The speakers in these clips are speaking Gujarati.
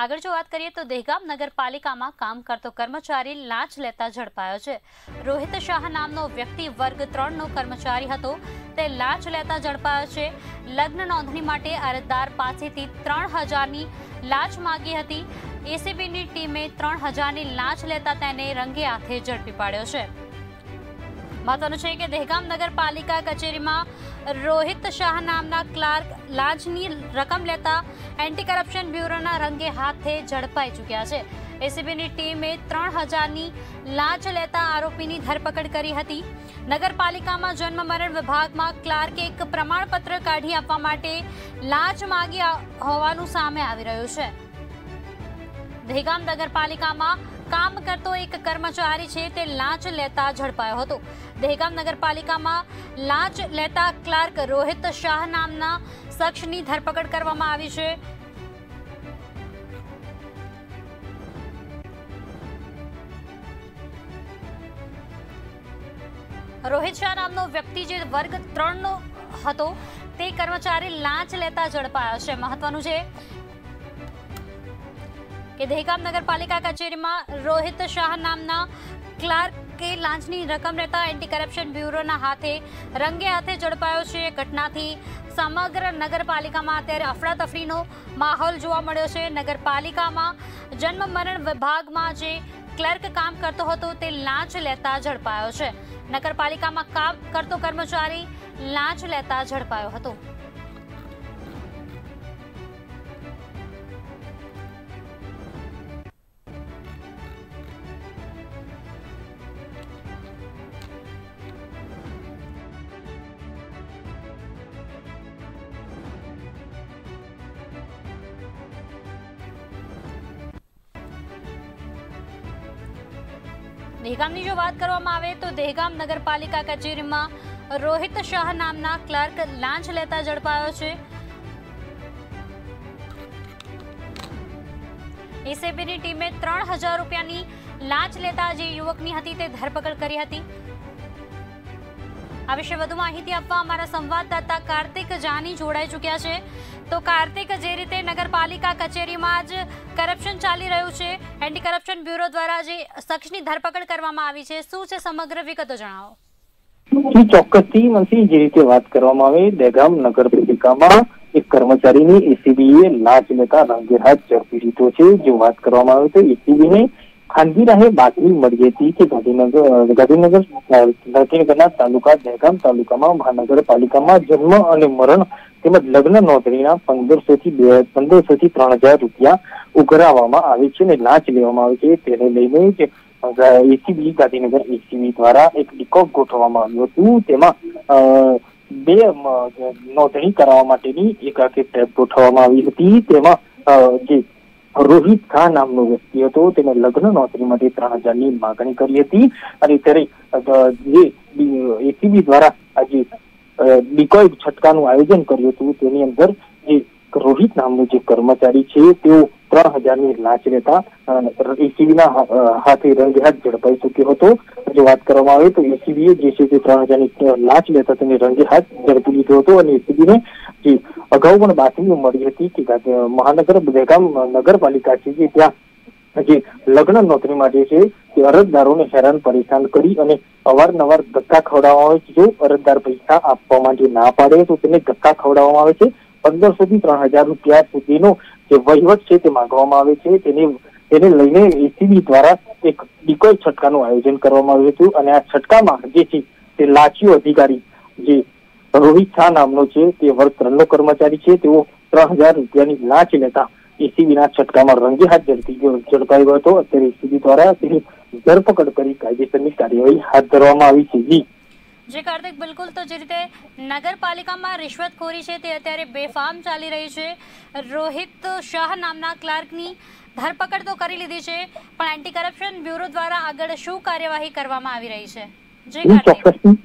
આગળ જો વાત કરીએ તો દહેગામ નગરપાલિકામાં કામ કરતો કર્મચારી લાંચ લેતા ઝડપાયો છે. રોહિત શાહ નામનો વ્યક્તિ વર્ગ ત્રણનો કર્મચારી હતો. તે લાંચ લેતા ઝડપાયો છે. લગ્ન નોંધણી માટે અરજદાર પાસેથી ત્રણ હજારની લાંચ માગી હતી. એસીબીની ટીમે ત્રણ હજારની લાંચ લેતા તેને રંગે હાથે ઝડપી પાડ્યો છે. મહત્વનું છે કે દહેગામ નગરપાલિકા કચેરીમાં રોહિત શાહ નામના ક્લાર્ક લાંચની રકમ લેતા એન્ટી કરપ્શન બ્યુરોના રંગે હાથે ઝડપાઈ ચૂક્યા છે. એસીબીની ટીમે ત્રણ હજારની લાંચ લેતા આરોપીની ધરપકડ કરી હતી. નગરપાલિકામાં જન્મ મરણ વિભાગમાં ક્લાર્કે એક પ્રમાણપત્ર કાઢી આપવા માટે લાંચ માગી હોવાનું સામે આવી રહ્યું છે. દહેગામ નગરપાલિકામાં કામ કરતો એક કર્મચારી છે તે લાંચ લેતા ઝડપાયો હતો. દહેગામ નગરપાલિકામાં લાંચ લેતા ક્લાર્ક રોહિત શાહ નામના શખ્સની ધરપકડ કરવામાં આવી છે. રોહિત શાહ નામનો વ્યક્તિ જે વર્ગ ત્રણનો હતો, તે કર્મચારી લાંચ લેતા ઝડપાયો છે. મહત્વનું છે કે દહેગામ નગરપાલિકા કચેરીમાં રોહિત શાહ નામના ક્લાર્કે લાંચની રકમ લેતા એન્ટી કરપ્શન બ્યુરોના હાથે રંગે હાથે ઝડપાયો છે ઘટનાથી સમગ્ર નગરપાલિકામાં અત્યારે અફડાતફડીનો માહોલ જોવા મળ્યો છે નગરપાલિકામાં જન્મ મરણ વિભાગમાં જે ક્લર્ક કામ કરતો હતો તે લાંચ લેતા ઝડપાયો છે નગરપાલિકામાં કામ કરતો કર્મચારી લાંચ લેતા ઝડપાયો હતો દહેગામની જો વાત કરવામાં આવે તો દહેગામ નગરપાલિકા કચેરીમાં રોહિત શાહ નામના ક્લર્ક લાંચ લેતા ઝડપાયો છે. એસીબીની ટીમે ત્રણ હજાર રૂપિયાની લાંચ લેતા જે યુવકની હતી તે ધરપકડ કરી હતી. આ વિશે વધુ માહિતી આપવા અમારા સંવાદદાતા કાર્તિક જાની જોડાઈ ચૂક્યા છે. તો કાર્તિક, જે રીતે નગરપાલિકા કચેરીમાં જ કરપ્શન ચાલી રહ્યું છે એન્ટી કરપ્શન બ્યુરો દ્વારા જે શખ્સની ધરપકડ કરવામાં આવી છે, શું છે સમગ્ર વિગતો જણાવો. ચોક્કસ ચોક્કસથી મનસી જે રીતે વાત કરવામાં આવી, દહેગામ નગરપાલિકામાં એક કર્મચારીની એસીબીએ લાંચ લેતા રંગે હાથ ઝડપી લીધો છે. જો વાત કરવામાં આવે તો એસીબીને ખાનગી રાહે બાતમી મળી હતી કે ગાંધીનગર ગાંધીનગર ગાંધીનગરના તાલુકા, દહેગામ તાલુકામાં, મહાનગરપાલિકામાં જન્મ અને મરણ તેમજ લગ્ન નોંધણીના પંદરસો થી બે પંદરસો થી ત્રણ હજાર રૂપિયા ઉઘરાવવામાં આવે છે અને લાંચ લેવામાં આવે છે. તેને લઈને જ એસીબી, ગાંધીનગર એસીબી દ્વારા એક ડિકોક ગોઠવવામાં આવ્યું હતું. તેમાં બે નોંધણી કરાવવા માટેની એક આખી ટેપ ગોઠવવામાં આવી હતી. તેમાં જે રોહિત ખા નામનો વ્યક્તિ હતો. તેને લગ્ન નોંધણી માટે ત્રણ હજારની માગણી કરી હતી અને ત્યારે જે એસીબી દ્વારા આજે ડિકોય છટકાનું આયોજન કર્યું હતું. તેની અંદર જે રોહિત નામનો જે કર્મચારી છે, તેઓ ત્રણ હજારની લાંચ લેતા એસીબીના હાથે રંગેહાથ ઝડપાઈ ચુક્યો હતો. જો વાત કરવામાં આવે તો એસીબીએ જે છે તે ત્રણ હજારની લાંચ લેતા તેને રંગેહાથ ઝડપી લીધો હતો અને એસીબીને જે અગાઉ પણ બાતમીઓ મળી હતી કે મહાનગર દહેગામ નગરપાલિકા છે જે ત્યાં જે લગ્ન નોંધણી માટે છે તે અરજદારોને હેરાન પરેશાન કરી અને અવારનવાર ધક્કા ખવડાવવામાં આવે છે. જો અરજદાર પૈસા આપવા માટે ના પાડે તો તેને ધક્કા ખવડાવવામાં આવે છે. પંદરસો થી ત્રણ હજાર રૂપિયા સુધીનો જે વહીવટ છે તે માંગવામાં આવે છે. તેને તેને લઈને એસીબી દ્વારા એક ડિકોય છટકાનું આયોજન કરવામાં આવ્યું હતું અને આ છટકામાં જે છે તે લાચીઓ અધિકારી જે રોહિત શાહ નામનો છે તે વર્ગ ત્રણનો કર્મચારી છે તેઓ ત્રણ હજાર રૂપિયાની લાંચ લેતા એસીબીના છટકામાં રંગે હાથ ઝડપી ઝડપાયો હતો. અત્યારે એસીબી દ્વારા તેની ધરપકડ કરી કાયદેસરની કાર્યવાહી હાથ ધરવામાં આવી છે. જી. જે કાર્તિક બિલકુલ તો જે રીતે નગરપાલિકામાં રિશ્વતખોરી છે તે અત્યારે બેફામ ચાલી રહી છે. રોહિત શાહ નામના ક્લાર્કની ધરપકડ તો કરી લીધી છે પણ એન્ટી કરપ્શન બ્યુરો દ્વારા આગળ શું કાર્યવાહી કરવામાં આવી રહી છે? જી ચોક્કસથી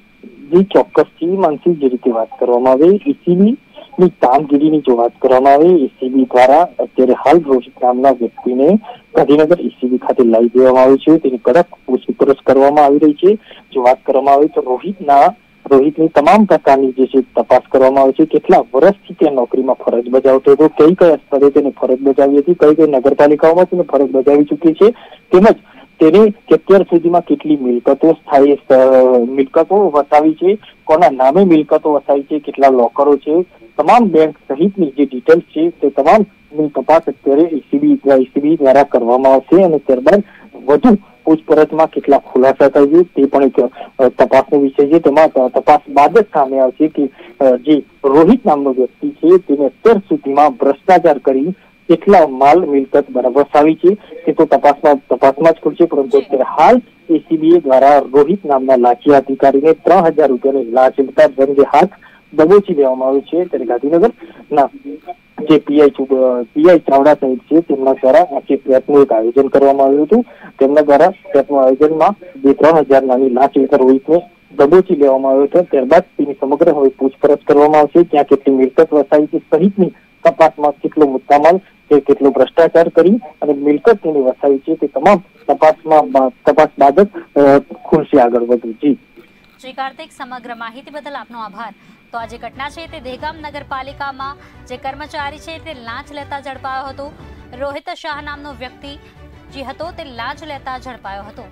જી ચોક્કસથી માનસી જે રીતે વાત કરવામાં આવે એસીબી ની કામગીરીની જો વાત કરવામાં આવે એસીબી દ્વારા અત્યારે હાલ રોહિત નામના વ્યક્તિને ગાંધીનગર એસીબી ખાતે લાવી દેવામાં આવ્યું છે. તેની કડક પૂછપરછ કરવામાં આવી રહી છે. જો વાત કરવામાં આવે તો રોહિતના, રોહિતની તમામ પ્રકારની જે છે તપાસ કરવામાં આવે છે. કેટલા વર્ષથી તે નોકરીમાં ફરજ બજાવતો હતો, કઈ કયા સ્થળે તેને ફરજ બજાવી હતી, કઈ કઈ નગરપાલિકાઓમાં તેને ફરજ બજાવી ચૂકી છે, તેમજ તેને અત્યાર સુધીમાં કેટલી મિલકતો સ્થાયી મિલકતો વસાવી છે, કોના નામે મિલકતો વસાવી છે, કેટલા લોકરો છે, તમામ બેંક સહિતની જે ડિટેલ્સ છે, તે તમામ તપાસ અત્યારે એસીબી એસીબી દ્વારા કરવામાં આવશે અને ત્યારબાદ વધુ પૂછપરછમાં કેટલા ખુલાસા થાય તે પણ એક તપાસનો વિષય છે. તેમાં તપાસ બાદ જ સામે આવશે કે જે રોહિત નામનો વ્યક્તિ છે, તેને અત્યાર સુધીમાં ભ્રષ્ટાચાર કરી કેટલા માલ મિલકત વસાવી છે તે તો તપાસમાં તપાસમાં જ ખુલશે, પરંતુ અત્યારે હાલ એસીબીએ દ્વારા રોહિત નામના લાઠી અધિકારીને ત્રણ હજાર રૂપિયાની લાંચ લેતા રંગે હાથ દબોચી દેવામાં આવ્યો છે. ત્યારે ગાંધીનગર ના જે પીઆઈ પીઆઈ ચાવડા સાહેબ છે, તેમના દ્વારા આ જે પ્રયત્નનું એક આયોજન કરવામાં આવ્યું હતું. તેમના દ્વારા પ્રયત્ન આયોજનમાં બે ત્રણ હજાર નાની લાંચ લેતા રોહિતને દબોચી લેવામાં આવ્યો હતો. ત્યારબાદ તેની સમગ્ર હવે પૂછપરછ કરવામાં આવશે. ત્યાં કેટલી મિલકત વસાવી છે, સહિતની તપાસમાં કેટલો મુદ્દામાલ કે કેટલો ભ્રષ્ટાચાર કરી અને મિલકત તેની વસાવી છે તે તમામ તપાસમાં તપાસ બાદ ખુલશે આગળ વધુ. જી. શ્રી કાર્તિક, સમગ્ર માહિતી બદલ આપનો આભાર. તો આ જે ઘટના છે તે દહેગામ નગરપાલિકામાં જે કર્મચારી છે તે લાંચ લેતા ઝડપાયો હતો. રોહિત શાહ નામનો વ્યક્તિ જે હતો તે લાંચ લેતા ઝડપાયો હતો.